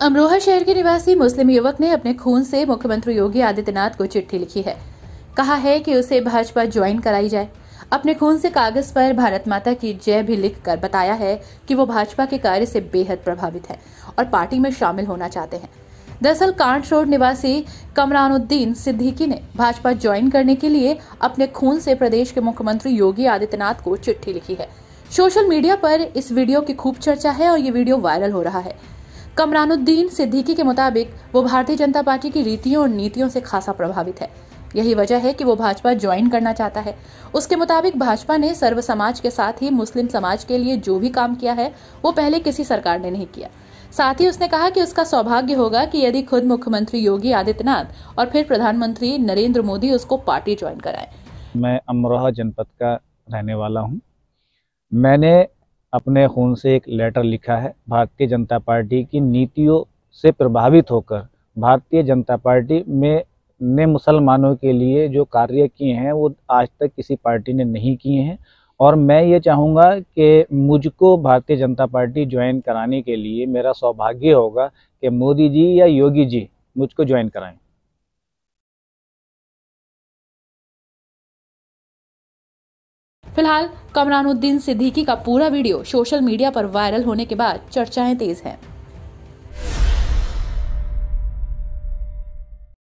अमरोहा शहर के निवासी मुस्लिम युवक ने अपने खून से मुख्यमंत्री योगी आदित्यनाथ को चिट्ठी लिखी है। कहा है कि उसे भाजपा ज्वाइन कराई जाए। अपने खून से कागज़ पर भारत माता की जय भी लिख कर बताया है कि वो भाजपा के कार्य से बेहद प्रभावित है और पार्टी में शामिल होना चाहते हैं। दरअसल कांट रोड निवासी कमरानुद्दीन सिद्दीकी ने भाजपा ज्वाइन करने के लिए अपने खून से प्रदेश के मुख्यमंत्री योगी आदित्यनाथ को चिट्ठी लिखी है। सोशल मीडिया पर इस वीडियो की खूब चर्चा है और ये वीडियो वायरल हो रहा है। कमरानुद्दीन सिद्दीकी के मुताबिक, वो भारतीय जनता पार्टी की रीतियों और नीतियों से खासा प्रभावित है। यही वजह है कि वो भाजपा ज्वाइन करना चाहता है। उसके मुताबिक, भाजपा ने सर्व समाज के साथ ही मुस्लिम समाज के लिए जो भी काम किया है, वो पहले किसी सरकार ने नहीं किया। साथ ही उसने कहा कि उसका सौभाग्य होगा कि यदि खुद मुख्यमंत्री योगी आदित्यनाथ और फिर प्रधानमंत्री नरेंद्र मोदी उसको पार्टी ज्वाइन कराए। मैं अमरोहा जनपद का रहने वाला हूँ। मैंने अपने खून से एक लेटर लिखा है, भारतीय जनता पार्टी की नीतियों से प्रभावित होकर। भारतीय जनता पार्टी में, ने मुसलमानों के लिए जो कार्य किए हैं, वो आज तक किसी पार्टी ने नहीं किए हैं। और मैं ये चाहूँगा कि मुझको भारतीय जनता पार्टी ज्वाइन कराने के लिए मेरा सौभाग्य होगा कि मोदी जी या योगी जी मुझको ज्वाइन कराएँ। फ़िलहाल कमरानुद्दीन सिद्दीकी का पूरा वीडियो सोशल मीडिया पर वायरल होने के बाद चर्चाएँ तेज हैं।